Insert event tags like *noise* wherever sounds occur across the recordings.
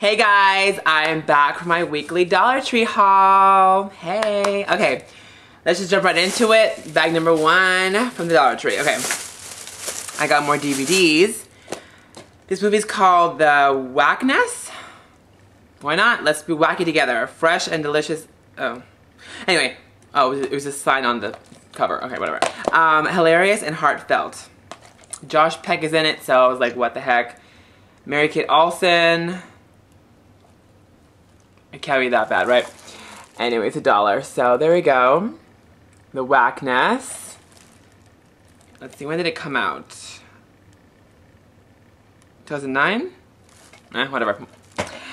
Hey guys, I'm back for my weekly Dollar Tree haul. Hey, okay, let's just jump right into it. Bag number one from the Dollar Tree. Okay, I got more DVDs. This movie's called The Wackness. Why not? Let's be wacky together. Fresh and delicious. Oh, anyway. Oh, it was a sign on the cover. Okay, whatever. Um, hilarious and heartfelt. Josh Peck is in it, so I was like, what the heck. Mary Kate Olsen. It can't be that bad, right? Anyway, it's a dollar. So there we go. The Wackness. Let's see, when did it come out? 2009? Eh, whatever.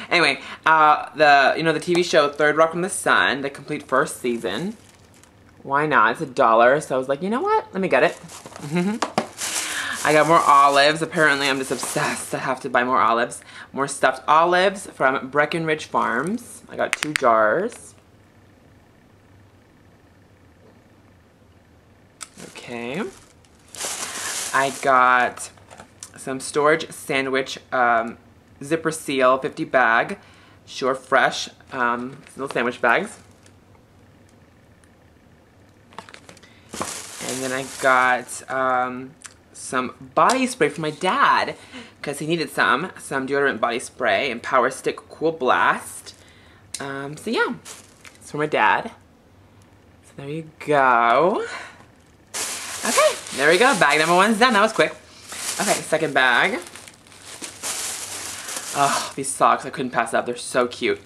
Anyway, uh, the you know the TV show Third Rock from the Sun, the complete first season. Why not? It's a dollar, so I was like, you know what? Let me get it. *laughs* I got more olives. Apparently, I'm just obsessed. I have to buy more olives. More stuffed olives from Breckenridge Farms. I got two jars. Okay. I got some storage sandwich um, zipper seal 50 bag. Sure Fresh um, little sandwich bags. And then I got um, some body spray for my dad because he needed some. Some deodorant body spray and Power Stick Cool Blast. Um, so yeah, it's for my dad. So there you go. Okay, there we go. Bag number one's done. That was quick. Okay, second bag. Oh, these socks, I couldn't pass up. They're so cute.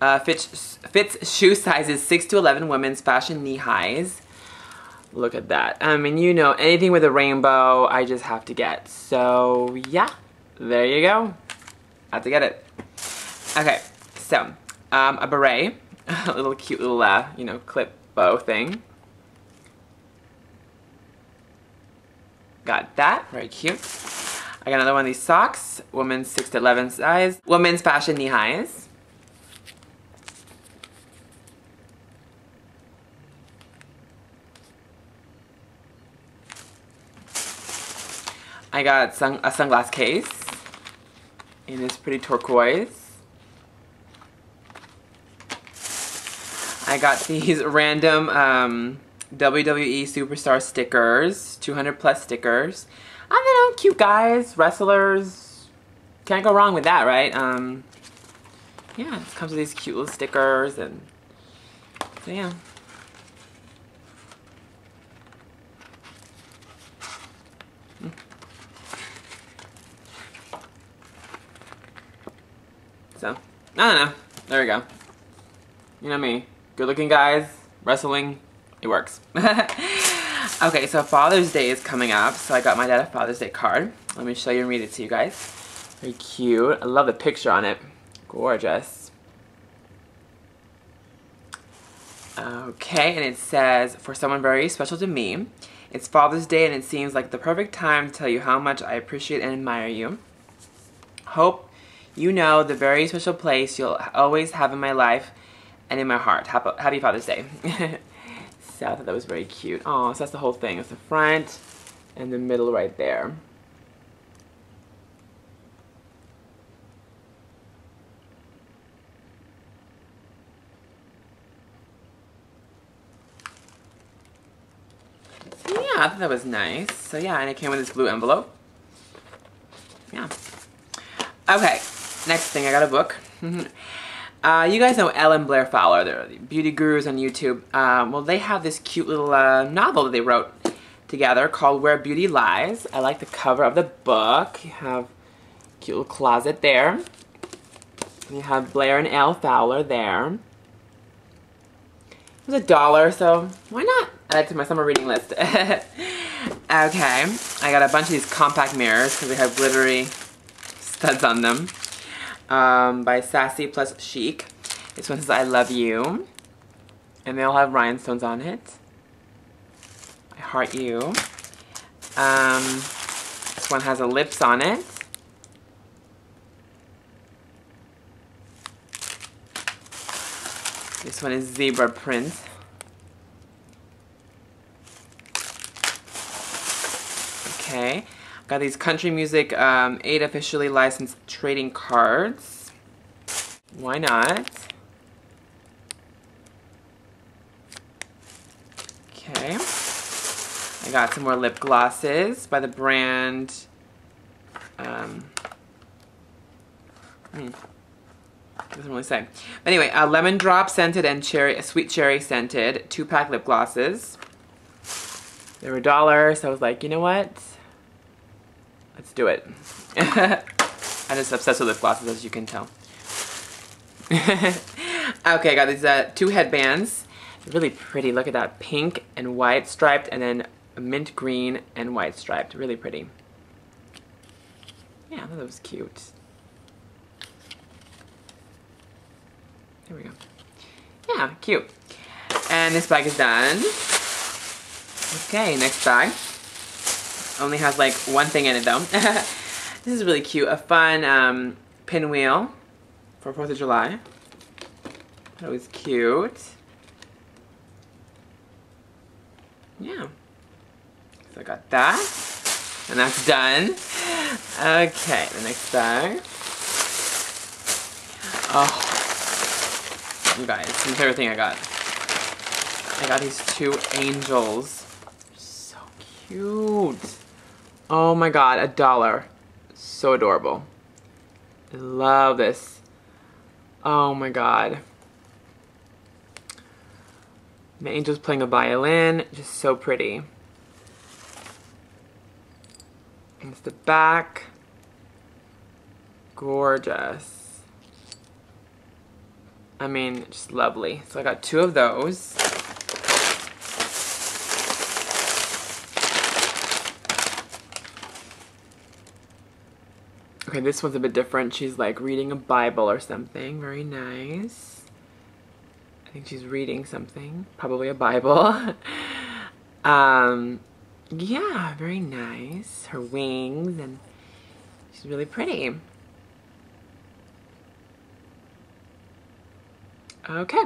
Uh, fits, fits shoe sizes 6 to 11 women's fashion knee highs. Look at that. I mean, you know, anything with a rainbow, I just have to get. So, yeah, there you go. I have to get it. Okay, so, um, a beret. *laughs* a little cute little, uh, you know, clip bow thing. Got that, very cute. I got another one of these socks, women's 6 to 11 size, women's fashion knee highs. I got sun a sunglass case in this pretty turquoise. I got *laughs* these random um, WWE Superstar stickers, 200 plus stickers. I don't know, cute guys, wrestlers. Can't go wrong with that, right? Um, yeah, it comes with these cute little stickers and so yeah. So, I don't know. There we go. You know me. Good looking guys, wrestling, it works. *laughs* okay, so Father's Day is coming up, so I got my dad a Father's Day card. Let me show you and read it to you guys. Very cute. I love the picture on it. Gorgeous. Okay, and it says, for someone very special to me, it's Father's Day and it seems like the perfect time to tell you how much I appreciate and admire you. Hope you know the very special place you'll always have in my life and in my heart. Happy Father's Day. *laughs* so I thought that was very cute. Oh, so that's the whole thing. It's the front and the middle right there. Yeah, I thought that was nice. So yeah, and it came with this blue envelope. Yeah. Okay, Next thing, I got a book. *laughs* uh, you guys know Elle and Blair Fowler. They're beauty gurus on YouTube. Um, well, they have this cute little uh, novel that they wrote together called Where Beauty Lies. I like the cover of the book. You have cute little closet there. You have Blair and Elle Fowler there. It was a dollar, so why not add it to my summer reading list. *laughs* okay, I got a bunch of these compact mirrors because they have glittery studs on them um, by Sassy plus Chic. This one says I love you. And they all have rhinestones on it. I heart you. Um, this one has a lips on it. This one is zebra print. Okay. Got these country music um, 8 officially licensed trading cards. Why not? Okay. I got some more lip glosses by the brand. Um, hmm, doesn't really say. Anyway, a lemon drop scented and cherry, a sweet cherry scented two pack lip glosses. They were a dollar, so I was like, you know what? Let's do it. *laughs* I'm just obsessed with lip glosses, as you can tell. *laughs* okay, I got these uh, two headbands. Really pretty. Look at that. Pink and white striped, and then mint green and white striped. Really pretty. Yeah, that was cute. There we go. Yeah, cute. And this bag is done. Okay, next bag. Only has like one thing in it though. *laughs* this is really cute. A fun um, pinwheel for 4th of July. That was cute. Yeah. So I got that. And that's done. Okay, the next bag. Oh, you guys, my favorite thing I got. I got these two angels. So cute. Oh my god, a dollar. So adorable. Love this. Oh my god. The angel's playing a violin. Just so pretty. It's the back. Gorgeous. I mean, just lovely. So I got two of those. Okay, this one's a bit different. She's like reading a Bible or something. Very nice. I think she's reading something. Probably a Bible. *laughs* um, yeah, very nice. Her wings and she's really pretty. Okay.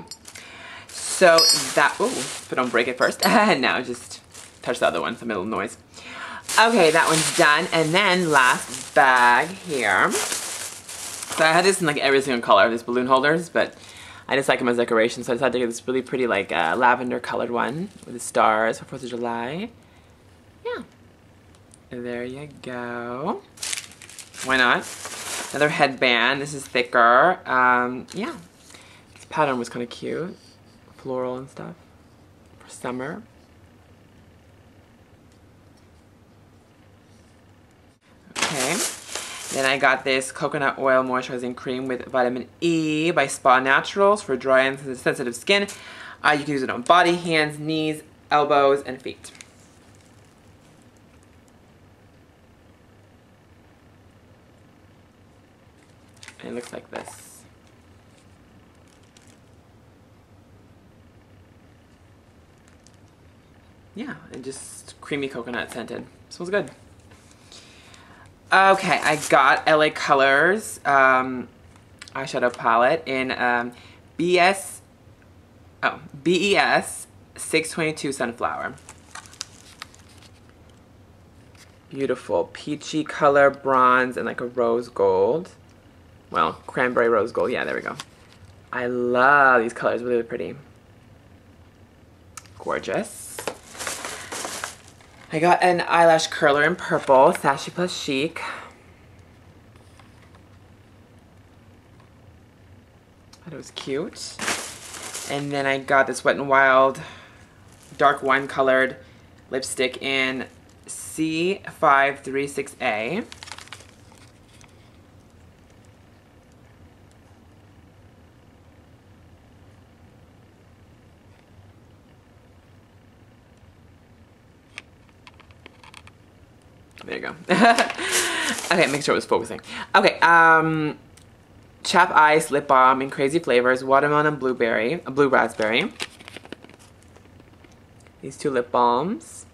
So that, oh, but don't break it first. *laughs* now just touch the other one, some little noise. Okay, that one's done. And then last bag here. So I had this in like every single color of these balloon holders, but I just like them as decoration. So I decided to get this really pretty like uh, lavender colored one with the stars for 4th of July. Yeah. There you go. Why not? Another headband. This is thicker. Um, yeah. This pattern was kind of cute. Floral and stuff. For summer. Okay. Then I got this coconut oil moisturizing cream with vitamin E by Spa Naturals for dry and sensitive skin. Uh, you can use it on body, hands, knees, elbows, and feet. And it looks like this. Yeah, and just creamy coconut scented. Smells good. Okay, I got LA Colors um, eyeshadow palette in um, BS, oh, BES 622 Sunflower. Beautiful peachy color, bronze, and like a rose gold. Well, cranberry rose gold. Yeah, there we go. I love these colors, really, really pretty. Gorgeous. I got an eyelash curler in purple, Sassy Plus Chic. Thought it was cute. And then I got this Wet n Wild dark wine colored lipstick in C536A. There you go. *laughs* okay, make sure it was focusing. Okay, um, Chap Ice Lip Balm in crazy flavors, watermelon and blueberry, a blue raspberry. These two lip balms.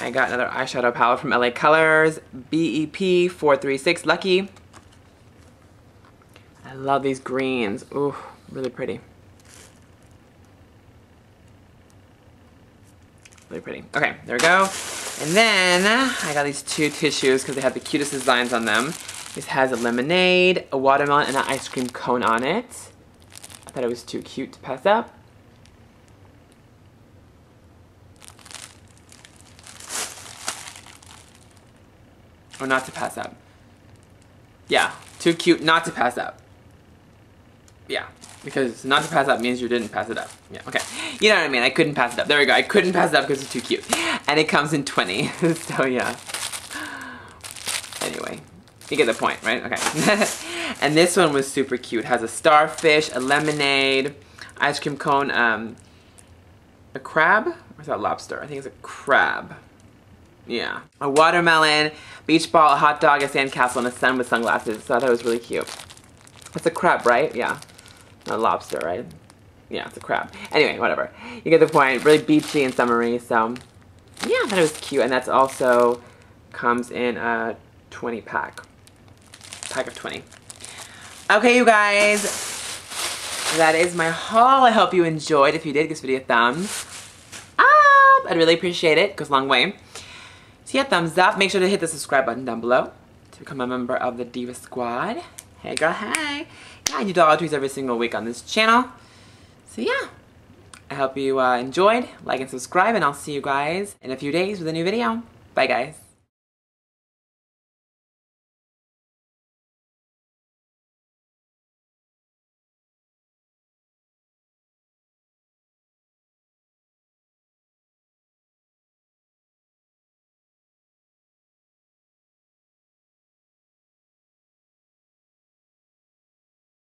I got another eyeshadow palette from LA Colors, BEP 436 Lucky. I love these greens. Ooh, really pretty. Really pretty. Okay, there we go. And then I got these two tissues because they have the cutest designs on them. This has a lemonade, a watermelon, and an ice cream cone on it. I thought it was too cute to pass up. Or not to pass up. Yeah, too cute not to pass up. Yeah, because not to pass up means you didn't pass it up. Yeah, okay. You know what I mean, I couldn't pass it up. There we go, I couldn't pass it up because it's too cute. And it comes in 20, *laughs* so yeah. Anyway, you get the point, right? Okay. *laughs* and this one was super cute. Has a starfish, a lemonade, ice cream cone, um, a crab? Or is that lobster? I think it's a crab. Yeah. A watermelon, beach ball, a hot dog, a sandcastle, and a sun with sunglasses. So I thought it was really cute. It's a crab, right? Yeah. A lobster, right? Yeah, it's a crab. Anyway, whatever. You get the point. Really beachy and summery. So, yeah, I thought it was cute. And that's also comes in a 20 pack. Pack of 20. Okay, you guys. That is my haul. I hope you enjoyed. If you did, give this video a thumbs up. I'd really appreciate it. It goes a long way. So yeah, thumbs up. Make sure to hit the subscribe button down below to become a member of the Diva Squad. Hey girl, hey. Yeah, I do Dollar Trees every single week on this channel. So yeah, I hope you uh, enjoyed. Like and subscribe, and I'll see you guys in a few days with a new video. Bye guys.